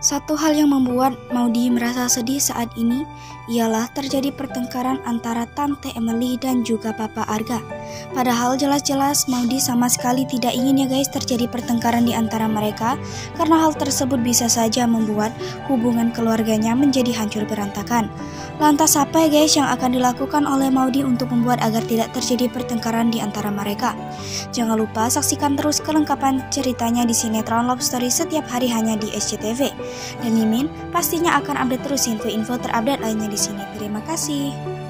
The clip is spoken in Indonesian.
satu hal yang membuat Maudi merasa sedih saat ini ialah terjadi pertengkaran antara Tante Emily dan juga Papa Arga. Padahal jelas-jelas Maudi sama sekali tidak ingin ya guys terjadi pertengkaran di antara mereka karena hal tersebut bisa saja membuat hubungan keluarganya menjadi hancur berantakan. Lantas apa ya guys yang akan dilakukan oleh Maudi untuk membuat agar tidak terjadi pertengkaran di antara mereka? Jangan lupa saksikan terus kelengkapan ceritanya di sinetron Love Story setiap hari hanya di SCTV. Dan Mimin pastinya akan update terus info-info terupdate lainnya di sini. Terima kasih.